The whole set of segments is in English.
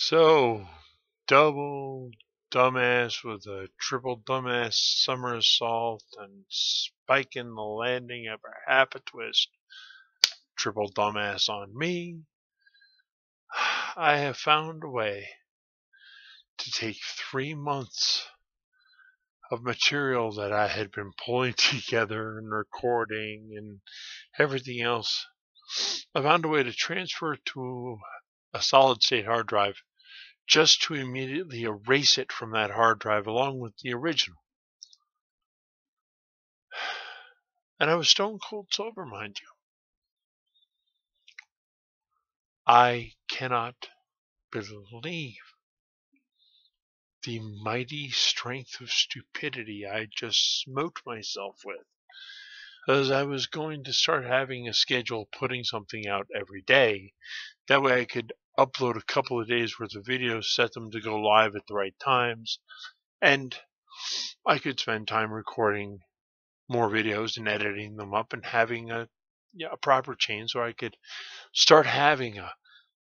So, double dumbass with a triple dumbass somersault and spiking the landing of a half a twist. Triple dumbass on me. I have found a way to take three months of material that I had been pulling together and recording and everything else. I found a way to transfer to a solid state hard drive just to immediately erase it from that hard drive along with the original. And I was stone cold sober, mind you. I cannot believe the mighty strength of stupidity I just smote myself with. As I was going to start having a schedule putting something out every day. That way I could upload a couple of days worth of videos, set them to go live at the right times, and I could spend time recording more videos and editing them up and having a, yeah, a proper chain so I could start having a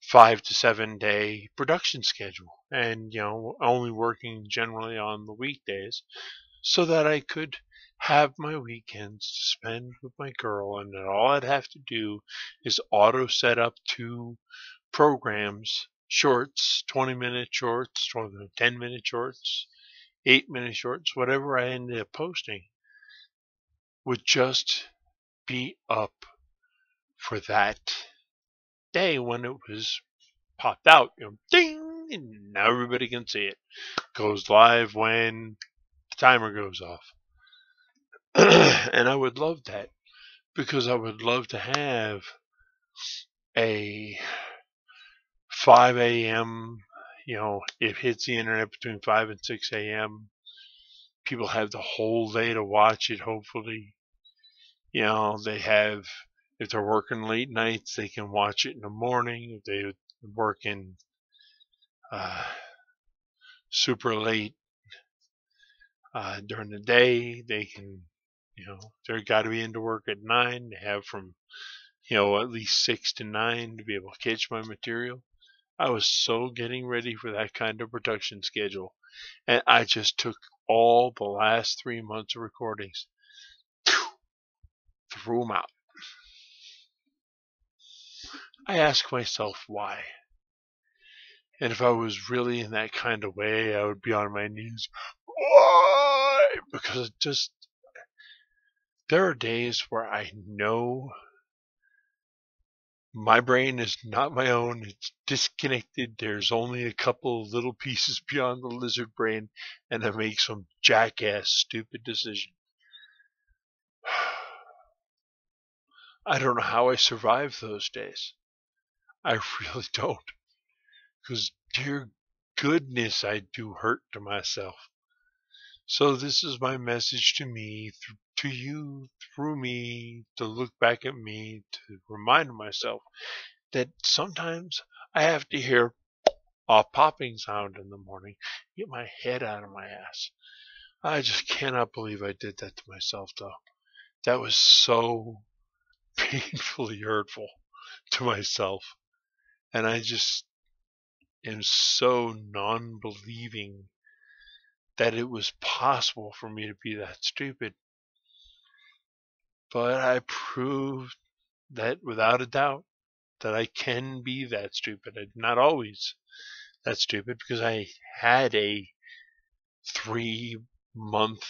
five to seven day production schedule and you know only working generally on the weekdays so that I could have my weekends to spend with my girl and all I'd have to do is auto set up to programs, shorts, 20 minute shorts, uh, 10 minute shorts, 8 minute shorts, whatever I ended up posting, would just be up for that day when it was popped out. You know, ding! And now everybody can see it. Goes live when the timer goes off. and I would love that because I would love to have a 5 a.m. You know, it hits the internet between 5 and 6 a.m. People have the whole day to watch it, hopefully. You know, they have, if they're working late nights, they can watch it in the morning. If they're working uh, super late uh, during the day, they can, you know, they've got to be into work at 9. They have from, you know, at least 6 to 9 to be able to catch my material. I was so getting ready for that kind of production schedule. And I just took all the last three months of recordings, threw them out. I ask myself why. And if I was really in that kind of way, I would be on my knees. Why? Because it just, there are days where I know my brain is not my own. It's disconnected. There's only a couple little pieces beyond the lizard brain, and I make some jackass, stupid decision. I don't know how I survive those days. I really don't. Because, dear goodness, I do hurt to myself. So, this is my message to me, to you, through me, to look back at me, to remind myself that sometimes I have to hear a popping sound in the morning, get my head out of my ass. I just cannot believe I did that to myself, though. That was so painfully hurtful to myself. And I just am so non believing that it was possible for me to be that stupid. But I proved that without a doubt that I can be that stupid. I'm not always that stupid because I had a three month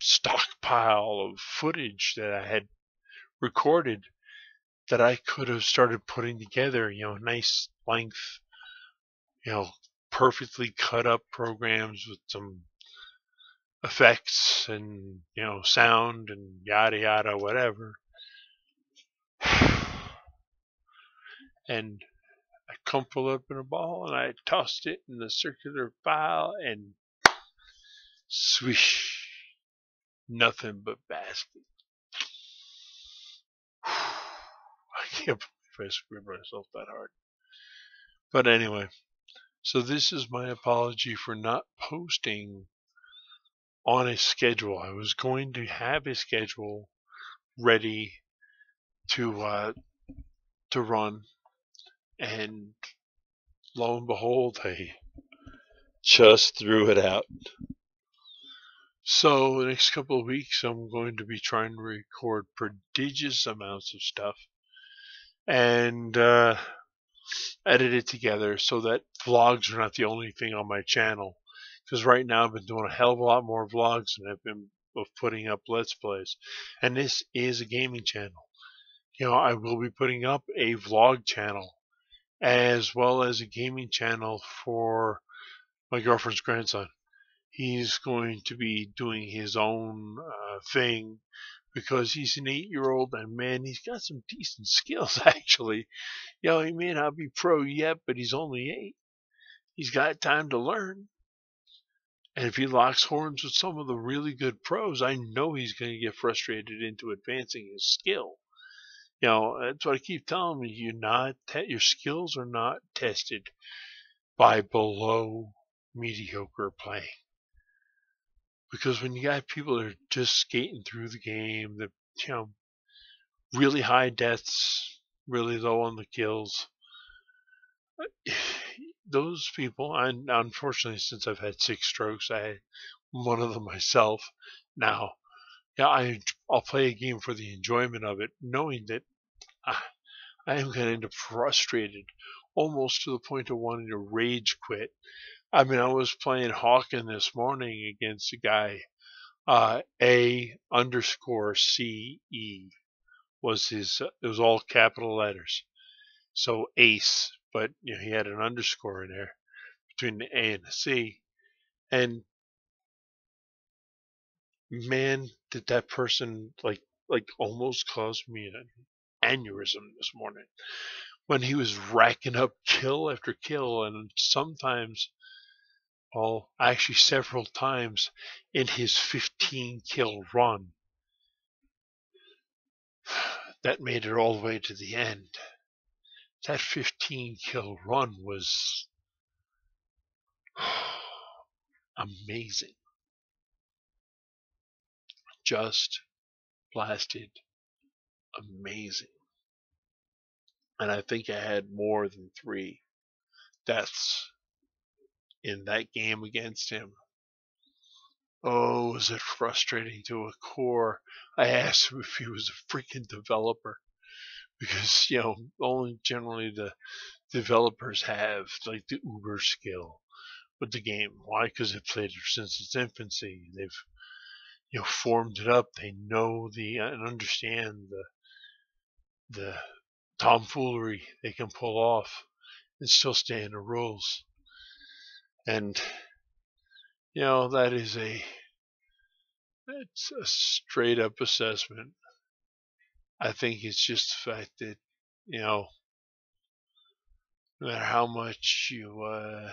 stockpile of footage that I had recorded that I could have started putting together, you know, nice length, you know, perfectly cut up programs with some effects and you know sound and yada yada whatever. And I crumpled up in a ball and I tossed it in the circular file and swish nothing but basket. I can't believe I screwed myself that hard. But anyway so this is my apology for not posting on a schedule. I was going to have a schedule ready to uh, to run, and lo and behold, I Just threw it out. So the next couple of weeks, I'm going to be trying to record prodigious amounts of stuff and uh, edit it together so that vlogs are not the only thing on my channel. Because right now I've been doing a hell of a lot more vlogs than I've been of putting up let's plays, and this is a gaming channel. You know, I will be putting up a vlog channel as well as a gaming channel for my girlfriend's grandson he's going to be doing his own uh, thing because he's an eight year old and man, he's got some decent skills actually. You know, he may not be pro yet, but he's only eight. He's got time to learn. And if he locks horns with some of the really good pros, I know he's going to get frustrated into advancing his skill. You know, that's what I keep telling him. You're not, te- your skills are not tested by below mediocre playing because when you got people that are just skating through the game, that you know, really high deaths, really low on the kills, those people, and unfortunately, since I've had six strokes, I one of them myself. Now, yeah, I I'll play a game for the enjoyment of it, knowing that I, I am going to end up frustrated, almost to the point of wanting to rage quit I mean, I was playing Hawken this morning against a guy, uh, A underscore C E was his, it was all capital letters. So Ace, but you know, he had an underscore in there between the A and the C. And man, did that person like, like almost cause me an aneurysm this morning when he was racking up kill after kill. And sometimes well, actually several times in his 15 kill run. That made it all the way to the end. That 15 kill run was amazing. Just blasted amazing. And I think I had more than three deaths in that game against him. Oh, was it frustrating to a core. I asked him if he was a freaking developer. Because, you know, only generally the developers have like the uber skill with the game. Why? Because they've played it since its infancy. They've, you know, formed it up. They know the uh, and understand the the tomfoolery they can pull off and still stay in the rules. And, you know, that is a, it's a straight up assessment. I think it's just the fact that, you know, no matter how much you, uh,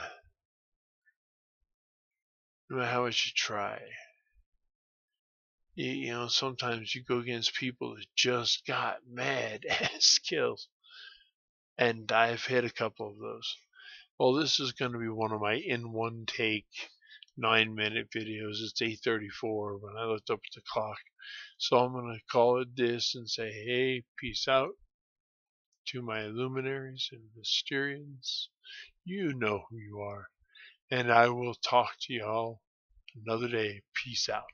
no matter how much you try, you, you know, sometimes you go against people that just got mad ass skills. And I've hit a couple of those. Well, this is going to be one of my in one take nine minute videos. It's 8:34 when I looked up at the clock, so I'm going to call it this and say, "Hey, peace out." To my luminaries and Mysterians, you know who you are, and I will talk to y'all another day. Peace out.